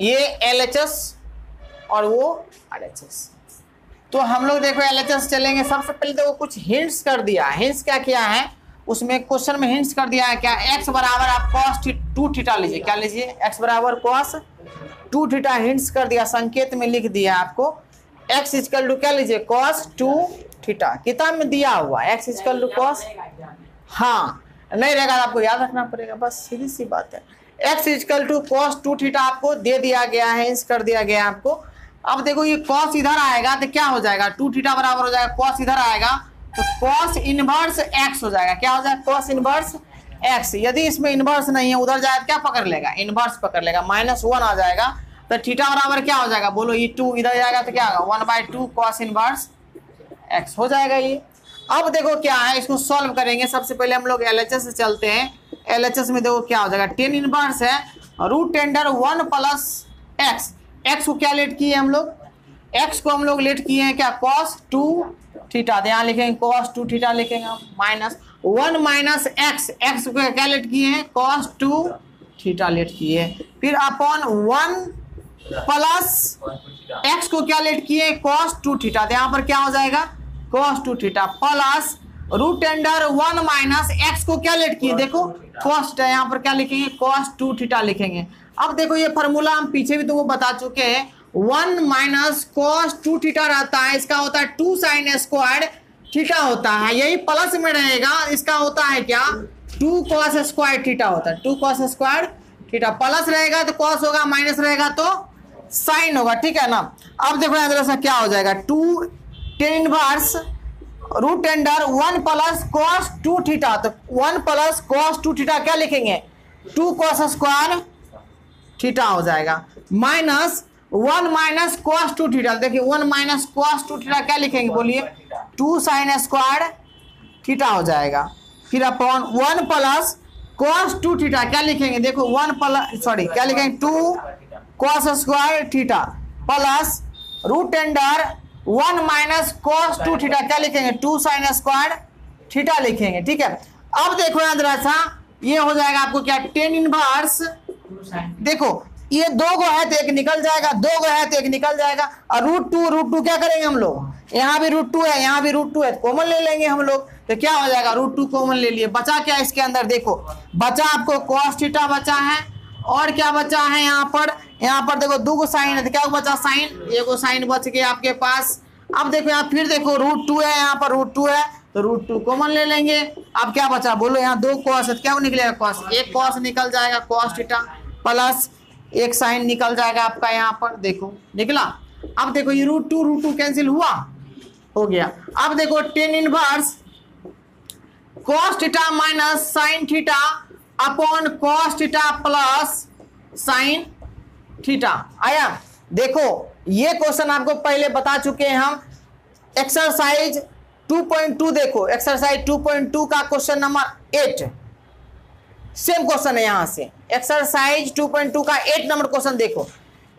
ये एल और वो आर तो हम लोग देखो LHS चलेंगे सबसे पहले देखो कुछ हिंट्स कर दिया हिंट्स क्या किया है उसमें क्वेश्चन में हिंट्स कर दिया है क्या एक्स बराबर आप कॉस टू थीटा लीजिए क्या लीजिए एक्स बराबर कॉस टू थीटा हिंट्स कर दिया संकेत में लिख दिया आपको एक्स इजकल टू क्या लीजिए कॉस टू थीटा किताब में दिया हुआ एक्स इजकल टू कॉस हाँ नहीं रहेगा तो आपको याद रखना पड़ेगा बस सीधी सी बात है X is equal two cos two theta आपको दे दिया गया है हिंट्स कर दिया गया है आपको। अब देखो ये कॉस इधर आएगा तो क्या हो जाएगा? टू थीटा बराबर हो जाएगा कॉस इधर आएगा तो कॉस इनवर्स एक्स हो जाएगा। क्या हो जाएगा? कॉस इनवर्स एक्स यदि इसमें इनवर्स नहीं है, उधर जाए तो क्या पकड़ लेगा? इनवर्स पकड़ लेगा। माइनस वन आ जाएगा तो थीटा बराबर क्या हो जाएगा? बोलो ये टू इधर जाएगा तो क्या होगा? One by two cos inverse X हो जाएगा ये। अब देखो क्या है, इसको सॉल्व करेंगे। सबसे पहले हम लोग एलएचएस से चलते हैं। एल एच एस में देखो क्या हो जाएगा। टेन इनवर्स है root under one plus X X को क्या लेट किए हम लोग? एक्स को हम लोग लेट किए हैं क्या? कॉस टू थीटा यहाँ लिखेंगे कॉस टू थीटा लिखेंगे हम। Minus one minus X X को क्या लेट किए हैं? कॉस टू थीटा लेट किए फिर अपॉन वन प्लस एक्स को क्या लेट किए कॉस टू थीटा यहाँ पर क्या हो जाएगा? Cos two theta plus root under one minus X को क्या लेट किए? देखो कॉस्ट है यहाँ पर क्या लिखेंगे? कॉस टू थीटा लिखेंगे। अब देखो ये फॉर्मूला हम पीछे भी तुमको बता चुके हैं। One minus cos two theta रहता है इसका होता है टू साइन स्क्वायर थीटा होता है। यही प्लस में रहेगा इसका होता है क्या? टू कॉस स्क्वायर थीटा होता है। Two cos square theta plus रहेगा तो कॉस होगा माइनस रहेगा तो साइन होगा ठीक है ना? अब देखो यहाँ क्या हो जाएगा। Two tan inverse root under one plus cos two theta तो one plus cos two theta क्या लिखेंगे? टू कॉस स्क्वायर थीटा हो जाएगा। Minus one minus cos two theta देखिए one minus cos two theta क्या लिखेंगे? बोलिए टू साइन स्क्वायर थीटा हो जाएगा। फिर upon one plus cos two theta क्या लिखेंगे? देखो वन प्लस सॉरी क्या लिखेंगे? Two cos square theta plus root under one minus cos two theta क्या लिखेंगे? टू साइन स्क्वायर थीटा लिखेंगे ठीक है? अब देखो जरा सा ये हो जाएगा आपको क्या? Tan inverse. देखो ये दो गो है तो एक निकल जाएगा दो गो है तो एक निकल जाएगा और रूट टू रूट टू क्या करेंगे हम लोग? यहाँ भी रूट टू है यहाँ भी रूट टू है कॉमन ले लेंगे हम लोग। तो क्या हो जाएगा? रूट टू कॉमन ले लिए। बचा क्या इसके अंदर? देखो बचा आपको कॉस थीटा बचा है। और क्या बचा है यहाँ पर? यहाँ पर देखो, दो साइन है तो क्या बचा साइन एगो साइन बच गया आपके पास। अब देखो यहाँ, फिर देखो रूट टू है, यहाँ पर रूट टू है तो रूट टू कॉमन ले लेंगे। अब क्या बचा? बोलो, यहाँ दो कॉस है तो क्या निकलेगा कॉस एक कॉस निकल जाएगा कॉस थीटा प्लस एक साइन निकल जाएगा आपका यहाँ पर, देखो, निकला। अब देखो, ये root two root two cancel हुआ? हो गया। अब देखो tan inverse cos theta minus sine theta upon cos theta plus sine theta आया? देखो, ये क्वेश्चन आपको पहले बता चुके हैं हम। एक्सरसाइज 2.2 देखो। एक्सरसाइज 2.2 का question number eight same question है यहाँ से। एक्सरसाइज 2.2 का एट नंबर क्वेश्चन देखो।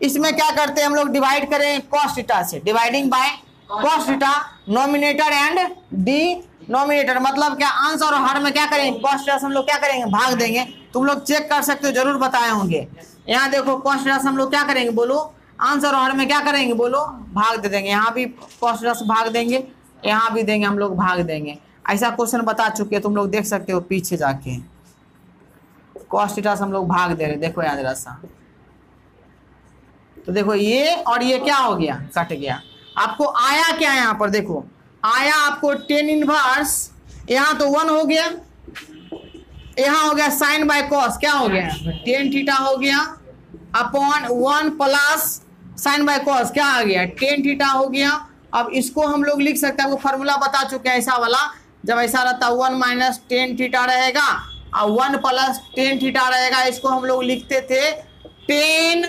इसमें क्या करते हैं हम लोग? डिवाइड करें कॉस्ट इटा से। Dividing by cos theta numerator and denominator मतलब क्या आंसर और हर में क्या करेंगे? कॉस्ट हम लोग क्या करेंगे? भाग देंगे। तुम लोग चेक कर सकते हो, ज़रूर बताए होंगे। यहाँ देखो कॉस्ट हम लोग क्या करेंगे? बोलो आंसर और हर में क्या करेंगे? बोलो, भाग दे देंगे। यहाँ भी कॉस्ट भाग देंगे, यहाँ भी देंगे, हम लोग भाग देंगे। ऐसा क्वेश्चन बता चुके तुम लोग देख सकते हो पीछे जाके। कॉस्ट से हम लोग भाग दे रहे देखो यहाँ जरा सा। तो देखो, ये और ये क्या हो गया? कट गया। आपको आया क्या यहाँ पर? देखो, आया आपको टेन इनवर्स यहाँ तो वन हो गया, यहाँ हो गया साइन बाय कॉस क्या हो गया? टेन थीटा हो गया upon one plus sine by cos क्या आ गया? टेन थीटा हो गया। अब इसको हम लोग लिख सकते हैं आपको फॉर्मूला बता चुके हैं ऐसा वाला। जब ऐसा रहता है वन माइनस टेन थीटा रहेगा और वन प्लस टेन थीटा रहेगा, इसको हम लोग लिखते थे tan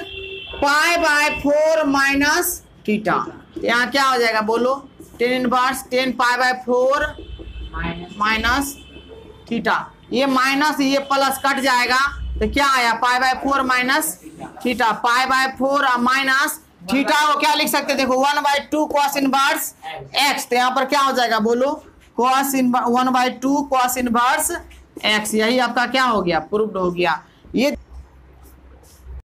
pi by four minus theta तो यहाँ क्या हो जाएगा बोलो? Tan inverse tan pi by four minus. Theta ये माइनस ये प्लस कट जाएगा तो क्या आया? Pi by four minus theta pi by four minus theta को क्या लिख सकते देखो one by two cos inverse X तो यहाँ पर क्या हो जाएगा बोलो? Cos in one by two cos inverse X यही आपका क्या हो गया? प्रूव्ड हो गया। ये